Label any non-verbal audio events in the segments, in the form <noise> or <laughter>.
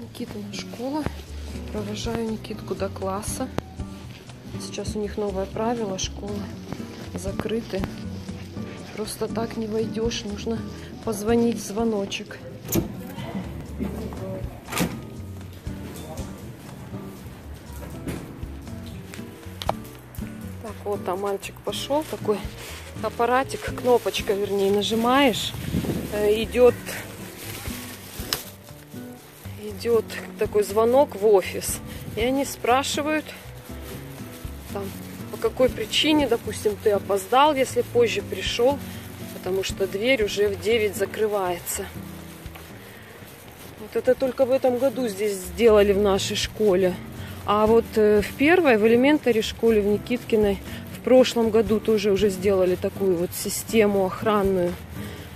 Никитина школа. Провожаю Никитку до класса. Сейчас у них новое правило. Школы закрыты. Просто так не войдешь. Нужно позвонить в звоночек. Так, вот там мальчик пошел. Такой аппаратик, кнопочка, вернее, нажимаешь. э, Идет идет такой звонок в офис. И они спрашивают, там, по какой причине, допустим, ты опоздал, если позже пришел, потому что дверь уже в 9 закрывается. Вот это только в этом году здесь сделали в нашей школе. А вот э, в первой, в элементаре школе, в Никиткиной, в прошлом году тоже уже сделали такую вот систему охранную,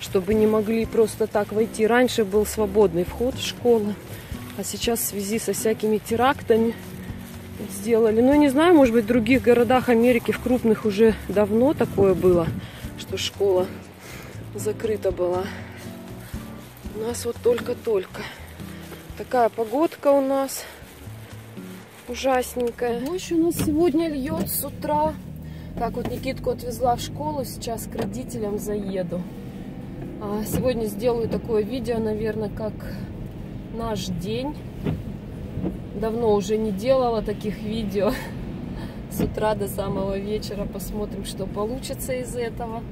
чтобы не могли просто так войти. Раньше был свободный вход в школы, а сейчас в связи со всякими терактами сделали. Ну, не знаю, может быть, в других городах Америки, в крупных уже давно такое было, что школа закрыта была. У нас вот только-только. Такая погодка у нас ужасненькая. Дождь у нас сегодня льет с утра. Так вот Никитку отвезла в школу, сейчас к родителям заеду. А сегодня сделаю такое видео, наверное, как наш день. Давно уже не делала таких видео. С утра до самого вечера посмотрим, что получится из этого.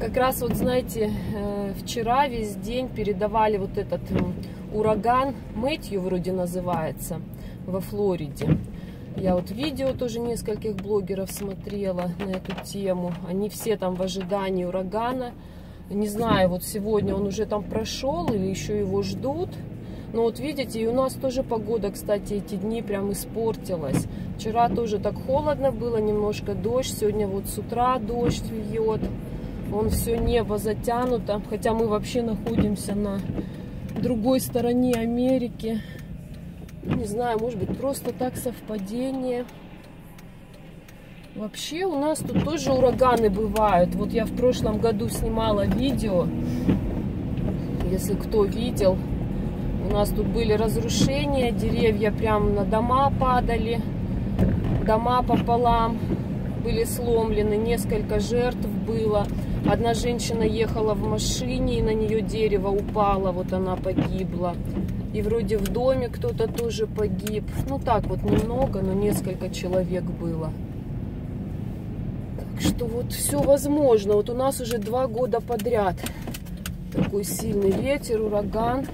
Как раз вот, знаете, э, вчера весь день передавали вот этот ураган, Мэтью вроде называется, во Флориде. Я вот видео тоже нескольких блогеров смотрела на эту тему. Они все там в ожидании урагана. Не знаю, вот сегодня он уже там прошел или еще его ждут. Но вот видите, и у нас тоже погода, кстати, эти дни прям испортилась. Вчера тоже так холодно было, немножко дождь. Сегодня вот с утра дождь льет. Вон все небо затянуто. Хотя мы вообще находимся на другой стороне Америки. Не знаю, может быть, просто так совпадение. Вообще у нас тут тоже ураганы бывают. Вот я в прошлом году снимала видео. Если кто видел, у нас тут были разрушения, деревья прямо на дома падали, дома пополам были сломлены, несколько жертв было. Одна женщина ехала в машине, и на нее дерево упало, вот она погибла. И вроде в доме кто-то тоже погиб. Ну так вот немного, но несколько человек было. Так что вот все возможно. Вот у нас уже два года подряд такой сильный ветер, ураган.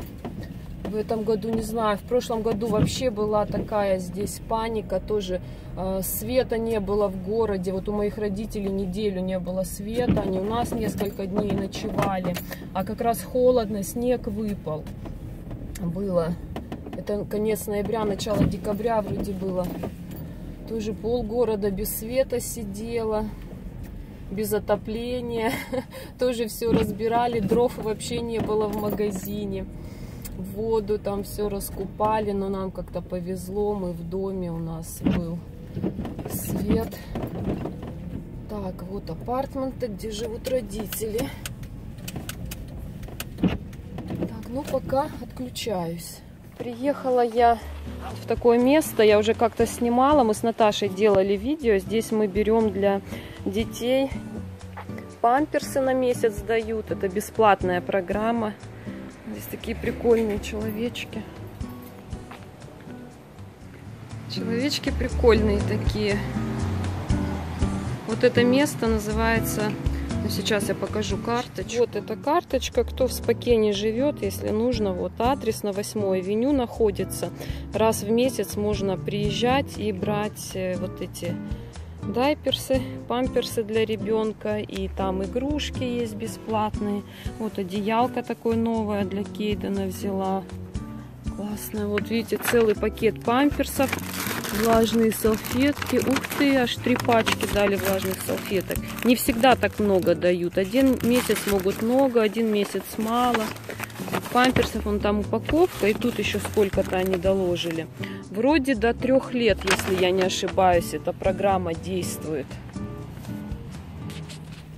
В этом году, не знаю, в прошлом году вообще была такая здесь паника, тоже э, света не было в городе. Вот у моих родителей неделю не было света, они у нас несколько дней ночевали. А как раз холодно, снег выпал. Было. Это конец ноября, начало декабря вроде было. Тоже полгорода без света сидела без отопления, <laughs> тоже все разбирали, дров вообще не было в магазине воду там все раскупали, но нам как-то повезло, мы в доме, у нас был свет. Так, вот апартменты, где живут родители. Так, ну пока отключаюсь. Приехала я в такое место, я уже как-то снимала, мы с Наташей делали видео. Здесь мы берем для детей памперсы на месяц дают, это бесплатная программа. Здесь такие прикольные человечки. Человечки прикольные такие. Вот это место называется... Ну, сейчас я покажу карточку. Вот эта карточка, кто в Спокене живет, если нужно, вот адрес на 8 авеню находится. Раз в месяц можно приезжать и брать э, вот эти дайперсы, памперсы для ребенка. И там игрушки есть бесплатные. Вот одеялка такое новое для Кейдена взяла. Классно. Вот видите, целый пакет памперсов. Влажные салфетки. Ух ты, аж три пачки дали влажных салфеток. Не всегда так много дают. Один месяц могут много, один месяц мало. Памперсов, он там упаковка. И тут еще сколько-то они доложили. Вроде до трех лет, если я не ошибаюсь, эта программа действует.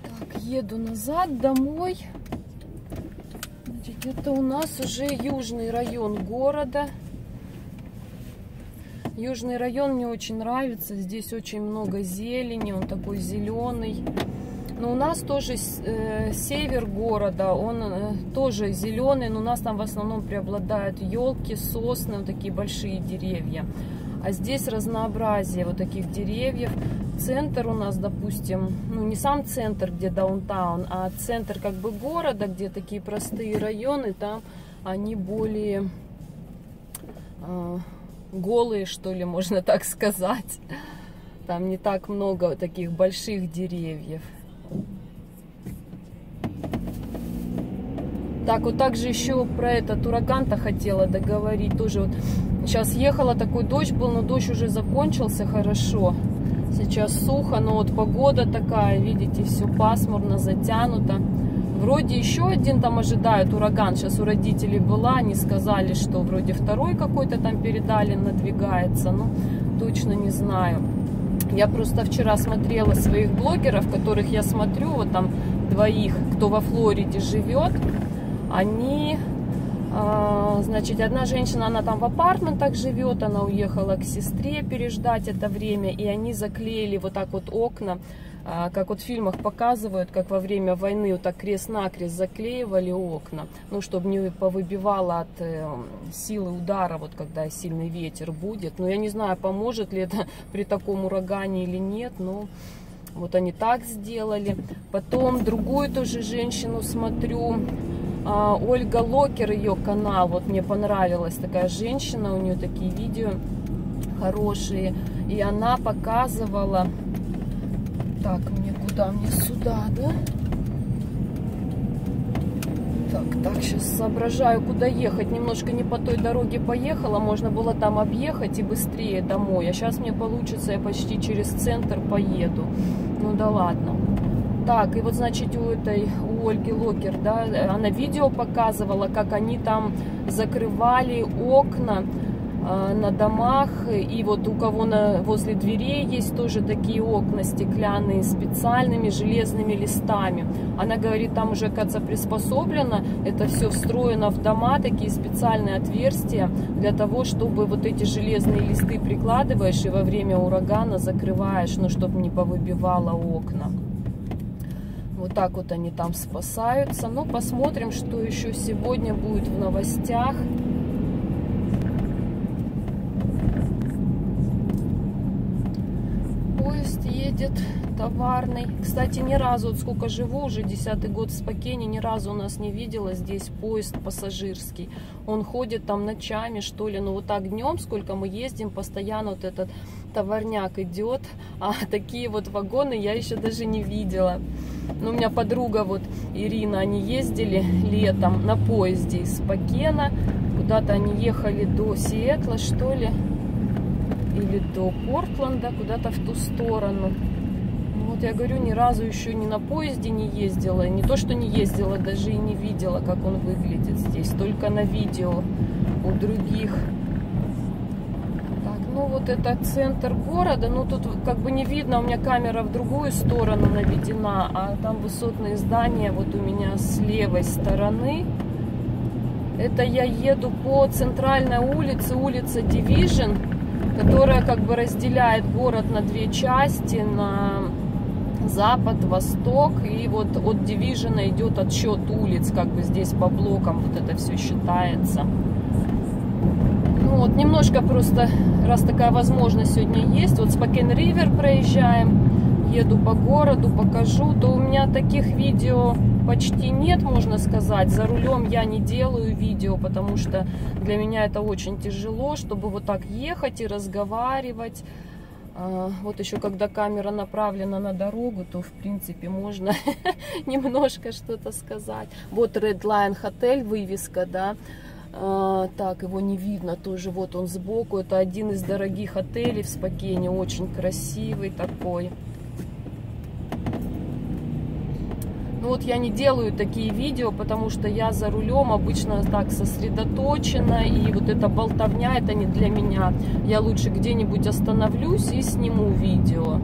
Так, еду назад домой. Значит, это у нас уже южный район города. Южный район мне очень нравится. Здесь очень много зелени, он такой зеленый. Но у нас тоже э, север города, он э, тоже зеленый, но у нас там в основном преобладают елки, сосны, вот такие большие деревья. А здесь разнообразие вот таких деревьев. Центр у нас, допустим, ну не сам центр, где даунтаун, а центр как бы города, где такие простые районы, там они более э, голые, что ли, <laughs> можно так сказать. Там не так много таких больших деревьев. Так, вот также еще про этот ураган-то хотела договорить. Тоже вот сейчас ехала, такой дождь был, но дождь уже закончился хорошо. Сейчас сухо, но вот погода такая, видите, все пасмурно, затянуто. Вроде еще один там ожидают ураган. Сейчас у родителей была, они сказали, что вроде второй какой-то там передали, надвигается. Ну, точно не знаю. Я просто вчера смотрела своих блогеров, которых я смотрю, вот там двоих, кто во Флориде живет они, а, значит, одна женщина, она там в апартментах живет, она уехала к сестре переждать это время, и они заклеили вот так вот окна, а, как вот в фильмах показывают, как во время войны вот так крест-накрест заклеивали окна, ну, чтобы не повыбивало от э, силы удара, вот когда сильный ветер будет. Но я не знаю, поможет ли это <laughs> при таком урагане или нет, но вот они так сделали. Потом другую тоже женщину смотрю, а, Ольга Локер, ее канал, вот мне понравилась такая женщина, у нее такие видео хорошие. И она показывала, так, мне куда, мне сюда, да? Так, так, сейчас соображаю, куда ехать. Немножко не по той дороге поехала. Можно было там объехать и быстрее домой. А сейчас мне получится, я почти через центр поеду. Ну да ладно. Так, и вот, значит, у этой, у Ольги Локер, да, она видео показывала, как они там закрывали окна э, на домах, и вот у кого на, возле дверей есть тоже такие окна стеклянные, специальными железными листами. Она говорит, там уже, кажется, приспособлено, это все встроено в дома, такие специальные отверстия, для того, чтобы вот эти железные листы прикладываешь и во время урагана закрываешь, ну, чтобы не повыбивало окна. Вот так вот они там спасаются. Но ну, посмотрим, что еще сегодня будет в новостях. Поезд едет товарный. Кстати, ни разу, вот сколько живу, уже десятый год в Спокене, ни разу у нас не видела здесь поезд пассажирский. Он ходит там ночами, что ли, но вот так днем, сколько мы ездим, постоянно вот этот товарняк идет, а <laughs> такие вот вагоны я еще даже не видела. Ну, у меня подруга вот Ирина, они ездили летом на поезде из Пакена. Куда-то они ехали до Сиэтла, что ли, или до Портленда, куда-то в ту сторону. Ну, вот я говорю, ни разу еще ни на поезде не ездила. Не то, что не ездила, даже и не видела, как он выглядит здесь. Только на видео у других вот это центр города, ну тут как бы не видно, у меня камера в другую сторону наведена, а там высотные здания вот у меня с левой стороны. Это я еду по центральной улице, улица Division, которая как бы разделяет город на две части, на запад, восток, и вот от Division идет отсчет улиц, как бы здесь по блокам вот это все считается. Вот, немножко просто, раз такая возможность сегодня есть, вот Спокен Ривер проезжаем, еду по городу, покажу, то у меня таких видео почти нет, можно сказать. За рулем я не делаю видео, потому что для меня это очень тяжело, чтобы вот так ехать и разговаривать. А, вот еще когда камера направлена на дорогу, то в принципе можно <laughs> немножко что-то сказать. Вот Red Line Hotel, вывеска, да. А, так, его не видно тоже. Вот он сбоку. Это один из дорогих отелей в Спокене. Очень красивый такой. Ну вот я не делаю такие видео, потому что я за рулем обычно так сосредоточена. И вот эта болтовня, это не для меня. Я лучше где-нибудь остановлюсь и сниму видео.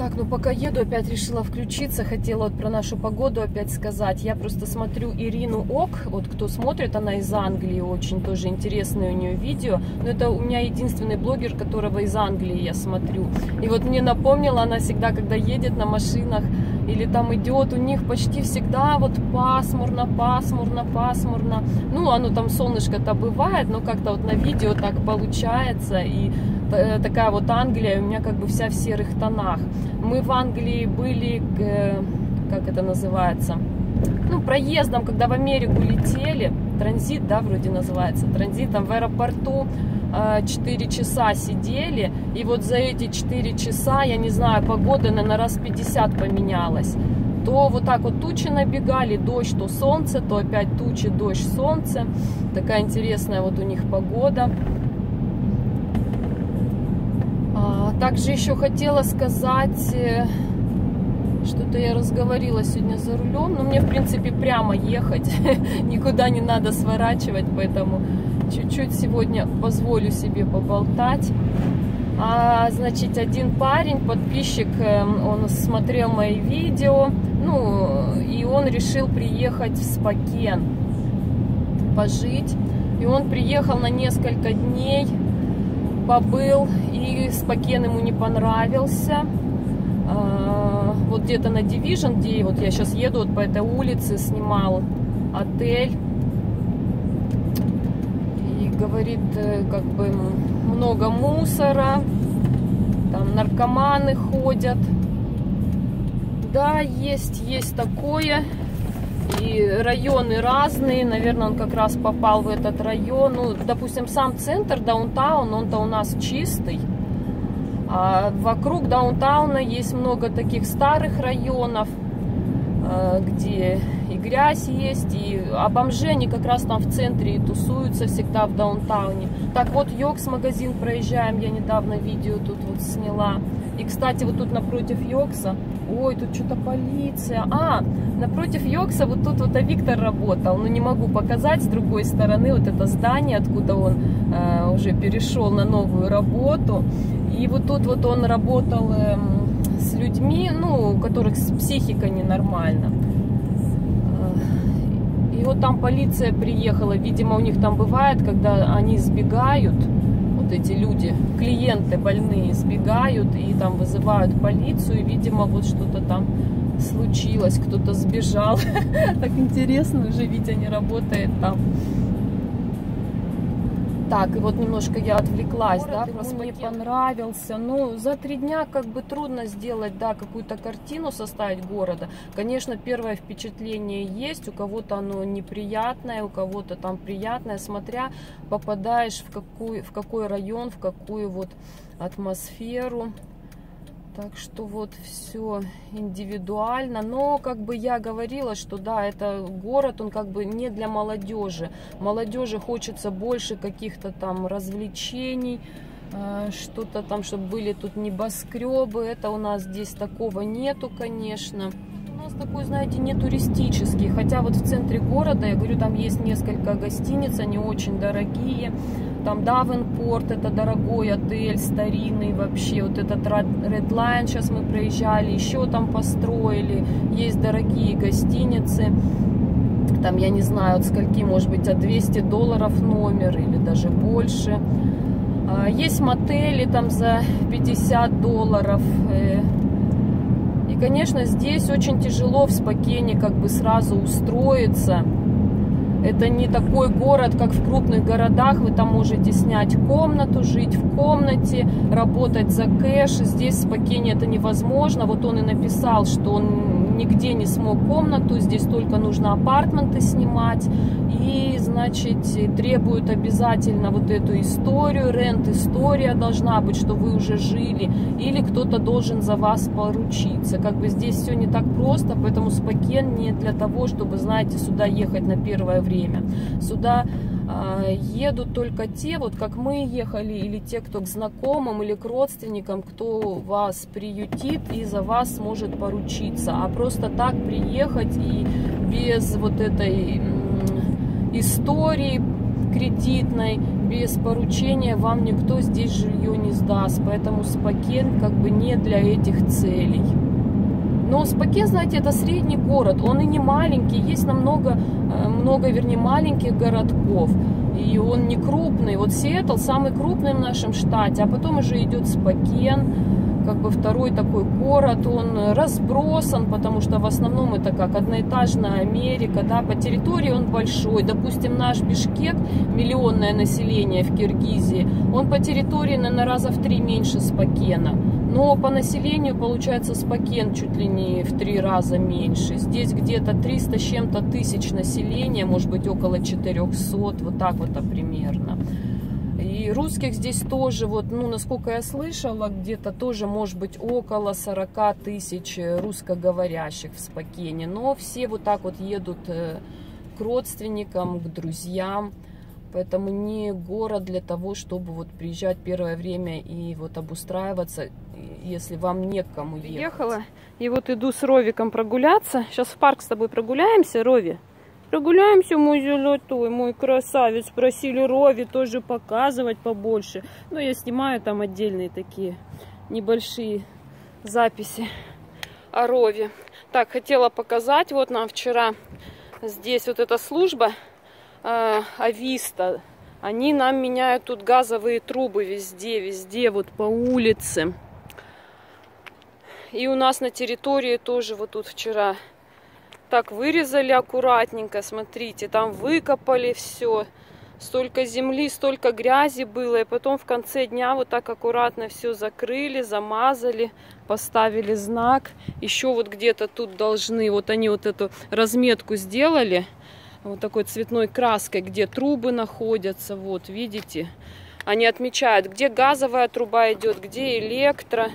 Так, ну пока еду, опять решила включиться. Хотела вот про нашу погоду опять сказать. Я просто смотрю Ирину Ок. Вот кто смотрит, она из Англии. Очень тоже интересное у нее видео. Но это у меня единственный блогер, которого из Англии я смотрю. И вот мне напомнила, она всегда, когда едет на машинах или там идет, у них почти всегда вот пасмурно, пасмурно, пасмурно. Ну, оно там солнышко-то бывает, но как-то вот на видео так получается. И такая вот Англия, у меня как бы вся в серых тонах. Мы в Англии были, как это называется, ну, проездом, когда в Америку летели, транзит, да, вроде называется, транзитом в аэропорту 4 э, часа сидели, и вот за эти 4 часа, я не знаю, погода, наверное, раз 50 поменялась. То вот так вот тучи набегали, дождь, то солнце, то опять тучи, дождь, солнце. Такая интересная вот у них погода. Также еще хотела сказать, э, что-то я разговорила сегодня за рулем, но мне, в принципе, прямо ехать, <laughs> никуда не надо сворачивать, поэтому чуть-чуть сегодня позволю себе поболтать. А, значит, один парень, подписчик, э, он смотрел мои видео, ну, и он решил приехать в Спакен пожить. И он приехал на несколько дней, побыл, и Спакен ему не понравился. А, вот где-то на Division, где вот я сейчас еду вот по этой улице, снимал отель. И говорит, э, как бы много мусора, там наркоманы ходят. Да, есть, есть такое. И районы разные, наверное, он как раз попал в этот район. Ну, допустим, сам центр, даунтаун, он-то у нас чистый. А вокруг даунтауна есть много таких старых районов, э, где и грязь есть, и а бомжи, они как раз там в центре и тусуются всегда в даунтауне. Так вот, Йокс магазин проезжаем, я недавно видео тут вот сняла. И, кстати, вот тут напротив Йокса, ой, тут что-то полиция. А, напротив Йокса вот тут вот Виктор работал, но не могу показать с другой стороны вот это здание, откуда он э, уже перешел на новую работу. И вот тут вот он работал э, с людьми, ну, у которых психика ненормальна. И вот там полиция приехала, видимо, у них там бывает, когда они сбегают, вот эти люди, клиенты больные сбегают и там вызывают полицию, видимо, вот что-то там случилось, кто-то сбежал. <laughs> Так интересно, уже Витя не работает там. Так, и вот немножко я отвлеклась, Город да, просто мне понравился. Ну, за три дня как бы трудно сделать, да, какую-то картину составить города. Конечно, первое впечатление есть, у кого-то оно неприятное, у кого-то там приятное, смотря попадаешь в какой, в какой район, в какую вот атмосферу. Так что вот все индивидуально. Но как бы я говорила, что да, это город, он как бы не для молодежи. Молодежи хочется больше каких-то там развлечений, э, что-то там, чтобы были тут небоскребы. Это у нас здесь такого нету, конечно. У нас такой, знаете, не туристический. Хотя вот в центре города, я говорю, там есть несколько гостиниц, они очень дорогие. Там Давенпорт, это дорогой отель, старинный вообще. Вот этот Red Line сейчас мы проезжали, еще там построили. Есть дорогие гостиницы. Там, я не знаю, от скольки, может быть, от 200 долларов номер или даже больше. А, есть мотели там за 50 долларов. Э. И, конечно, здесь очень тяжело в Спокене как бы сразу устроиться. Это не такой город, как в крупных городах. Вы там можете снять комнату, жить в комнате, работать за кэш. Здесь в Спокене это невозможно. Вот он и написал, что он нигде не смог комнату, здесь только нужно апартменты снимать. И, значит, требуют обязательно вот эту историю, рент-история должна быть, что вы уже жили, или кто-то должен за вас поручиться. Как бы здесь все не так просто, поэтому Спокен не для того, чтобы, знаете, сюда ехать на первое время. Сюда едут только те, вот как мы ехали, или те, кто к знакомым или к родственникам, кто вас приютит и за вас сможет поручиться. А просто так приехать и без вот этой истории кредитной, без поручения вам никто здесь жилье не сдаст. Поэтому Спокен как бы не для этих целей. Но Спокен, знаете, это средний город, он и не маленький, есть намного, э, много, вернее, маленьких городков. И он не крупный. Вот Сиэтл самый крупный в нашем штате, а потом уже идет Спокен, как бы второй такой город, он разбросан, потому что в основном это как одноэтажная Америка, да, по территории он большой, допустим, наш Бишкек, миллионное население в Киргизии, он по территории, наверное, раза в три меньше Спокена, но по населению, получается, Спокен чуть ли не в три раза меньше, здесь где-то 300 с чем-то тысяч населения, может быть, около 400, вот так вот примерно. И русских здесь тоже, вот, ну, насколько я слышала, где-то тоже может быть около 40 тысяч русскоговорящих в Спокене. Но все вот так вот едут э, к родственникам, к друзьям. Поэтому не город для того, чтобы вот приезжать первое время и вот обустраиваться, если вам некому ехать. Ехала, и вот иду с Ровиком прогуляться. Сейчас в парк с тобой прогуляемся, Рови. Прогуляемся, мой золотой, мой красавец. Просили Рови тоже показывать побольше. Но я снимаю там отдельные такие небольшие записи о Рове. Так, хотела показать. Вот нам вчера здесь вот эта служба э, Ависта. Они нам меняют тут газовые трубы везде, везде, вот по улице. И у нас на территории тоже вот тут вчера так вырезали аккуратненько, смотрите, там выкопали все. Столько земли, столько грязи было, и потом в конце дня вот так аккуратно все закрыли, замазали, поставили знак. Еще вот где-то тут должны, вот они вот эту разметку сделали, вот такой цветной краской, где трубы находятся, вот, видите? Они отмечают, где газовая труба идет, где электро,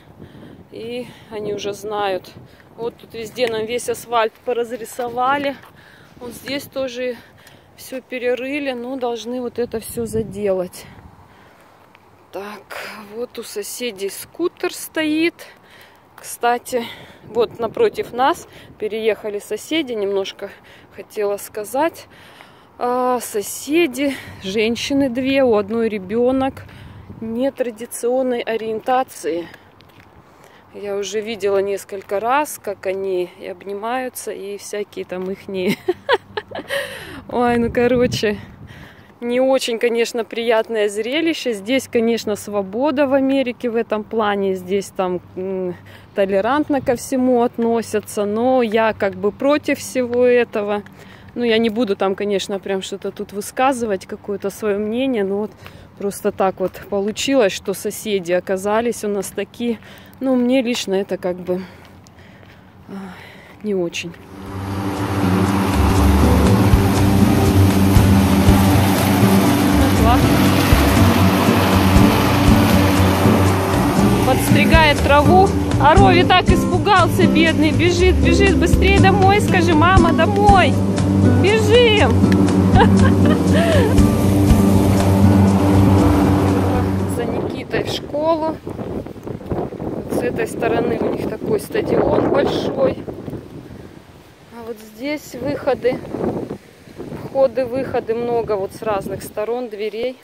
и они уже знают, вот тут везде нам весь асфальт поразрисовали. Вот здесь тоже все перерыли, но должны вот это все заделать. Так, вот у соседей скутер стоит. Кстати, вот напротив нас переехали соседи, немножко хотела сказать. А, соседи, женщины две, у одной ребенок нетрадиционной ориентации. Я уже видела несколько раз, как они и обнимаются, и всякие там их не... <laughs> Ой, ну короче, не очень, конечно, приятное зрелище. Здесь, конечно, свобода в Америке в этом плане. Здесь там толерантно ко всему относятся. Но я как бы против всего этого. Ну, я не буду там, конечно, прям что-то тут высказывать, какое-то свое мнение. Но вот просто так вот получилось, что соседи оказались у нас такие ну, мне лично это как бы а, не очень. Подстригает траву. А Рови так испугался, бедный. Бежит, бежит. Быстрее домой, скажи, мама, домой. Бежим. <laughs> За Никитой в школу этой стороны у них такой стадион большой. А вот здесь выходы, входы, выходы много вот с разных сторон, дверей.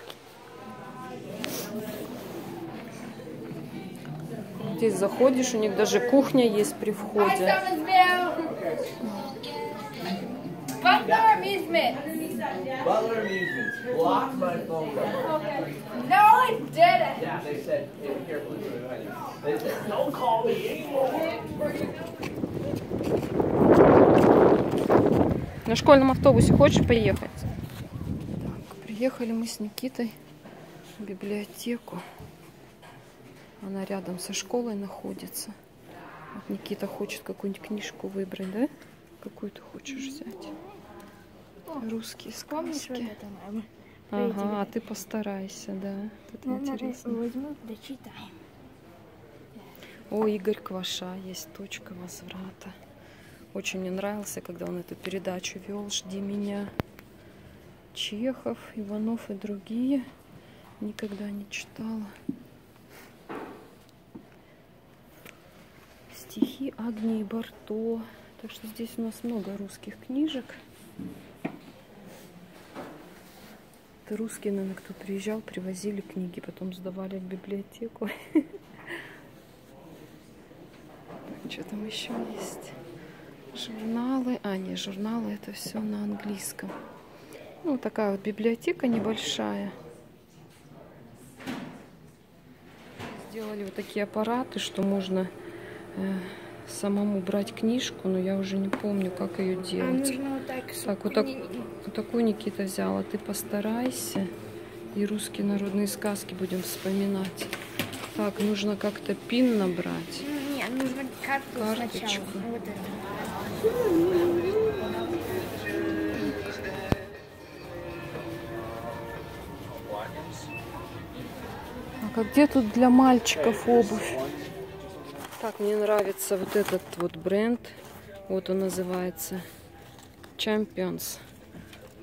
Здесь заходишь, у них даже кухня есть при входе. Amusement. Butler Amusements. Blocked my phone number. Okay. No, I didn't. Yeah, they said, here, They said, don't call me anymore. На школьном автобусе хочешь поехать? Так, приехали мы с Никитой в библиотеку. Она рядом со школой находится. Вот Никита хочет какую-нибудь книжку выбрать, да? Какую ты хочешь взять? Русские сказки. Ага, а ты постарайся, да. Это ну, интересно. Возьму, дочитаем. О, Игорь Кваша, есть точка возврата. Очень мне нравился, когда он эту передачу вел. Жди меня. Чехов, Иванов и другие. Никогда не читала. Стихи Агнии Барто. Так что здесь у нас много русских книжек. Это русские, наверное, кто приезжал, привозили книги, потом сдавали в библиотеку. Что там еще есть? Журналы. А, не, журналы это все на английском. Ну, такая вот библиотека небольшая. Сделали вот такие аппараты, что можно э, самому брать книжку, но я уже не помню, как ее А делать. нужно вот так, Так, вот, так, вот такую Никита взяла. Ты постарайся. И русские народные сказки будем вспоминать. Так, нужно как-то пин набрать. Нет, нужно карту Карточку. сначала. Вот это. А как где тут для мальчиков обувь? Так, мне нравится вот этот вот бренд. Вот он называется Champions.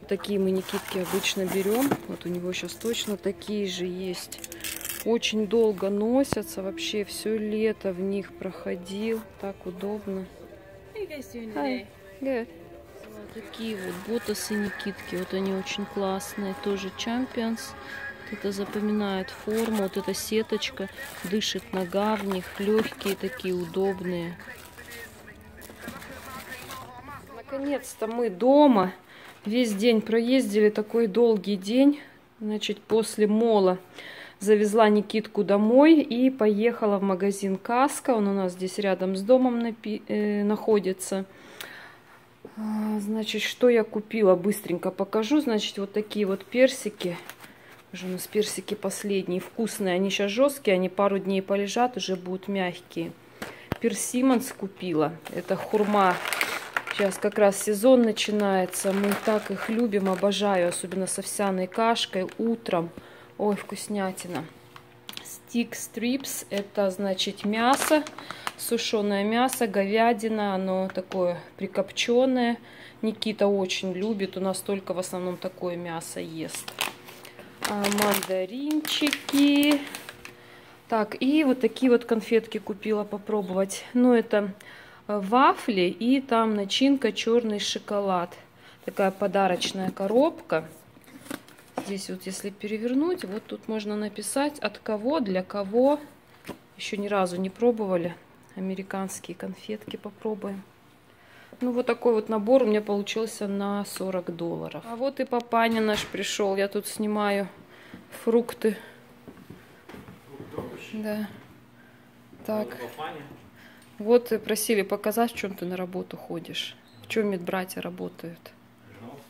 Такие мы Никитки обычно берем. Вот у него сейчас точно такие же есть. Очень долго носятся. Вообще все лето в них проходил. Так удобно. Hi. Good. Вот такие вот ботасы Никитки. Вот они очень классные. Тоже Champions. Вот это запоминает форму. Вот эта сеточка дышит нога в них. Легкие такие, удобные. Наконец-то мы дома. Весь день проездили. Такой долгий день. Значит, после мола завезла Никитку домой и поехала в магазин Каска. Он у нас здесь рядом с домом э, находится. А, Значит, что я купила? Быстренько покажу. Значит, вот такие вот персики. Уже у нас персики последние, вкусные. Они сейчас жесткие, они пару дней полежат, уже будут мягкие. Персимонс купила. Это хурма. Сейчас как раз сезон начинается. Мы так их любим, обожаю. Особенно с овсяной кашкой утром. Ой, вкуснятина. Стик стрипс. Это значит мясо. Сушеное мясо, говядина. Оно такое прикопченное. Никита очень любит. У нас только в основном такое мясо ест. А, мандаринчики. Так, и вот такие вот конфетки купила попробовать. Ну, это вафли и там начинка черный шоколад. Такая подарочная коробка. Здесь вот если перевернуть, вот тут можно написать от кого, для кого. Еще ни разу не пробовали. Американские конфетки попробуем. Ну, вот такой вот набор у меня получился на 40 долларов. А вот и папаня наш пришел. Я тут снимаю фрукты. Да. Так. Вот и просили показать, в чем ты на работу ходишь. В чем медбратья работают. Пожалуйста.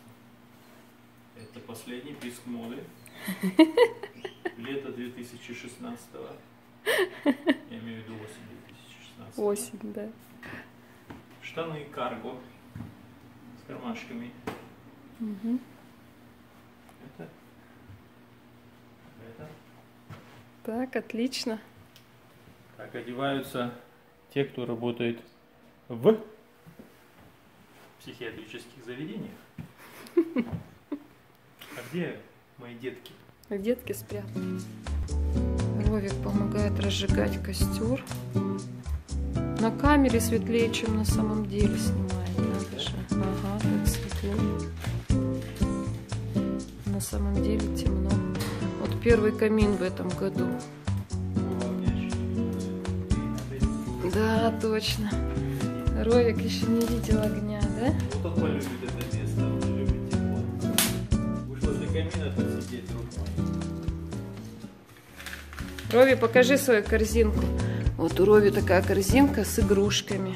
Это последний писк моды. <laughs> Лето 2016 Я имею в виду осень 2016 Осень, да. Штаны карго с кармашками. Мгм. Это. Это. Так, отлично. Так одеваются те, кто работает в психиатрических заведениях. А где мои детки? Детки спрятаны. Ровик помогает разжигать костер. На камере светлее, чем на самом деле снимает. Надо же. Ага, так светло. На самом деле темно. Вот первый камин в этом году. Да, точно. Ровик еще не видел огня, да? Вот он полюбит это место, он любит тепло. Будешь возле камина тут сидеть, друг мой. Рови, покажи свою корзинку. Вот у Рови такая корзинка с игрушками.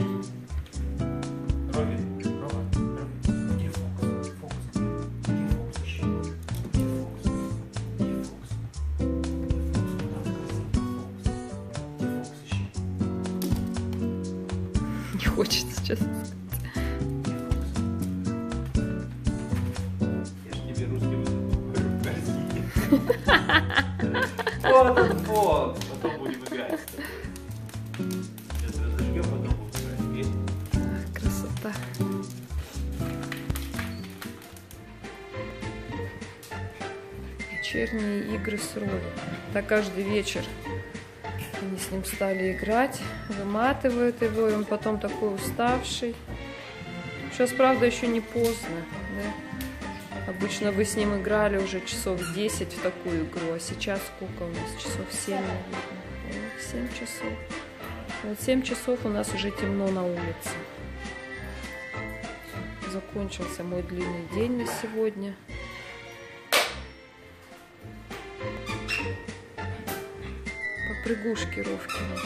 Красота. Вечерние игры с Рови. Так каждый вечер они с ним стали играть, выматывают его, и он потом такой уставший. Сейчас, правда, еще не поздно, да? Обычно вы с ним играли уже часов 10 в такую игру, а сейчас сколько у нас? Часов 7, наверное. Вот, 7 часов. Вот 7 часов у нас уже темно на улице. Закончился мой длинный день на сегодня. Попрыгушки Ровкина.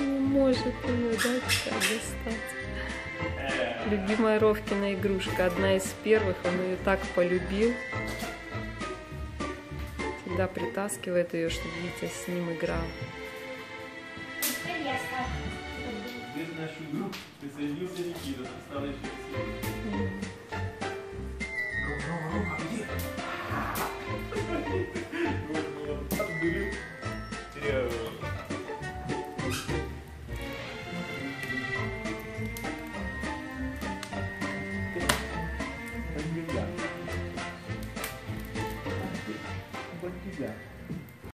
<laughs> Не может ее, да, тебя достать. Любимая Ровкина игрушка, одна из первых, он ее так полюбил. Всегда притаскивает ее, чтобы Витя с ним играл. Нашу присоединился Никита, так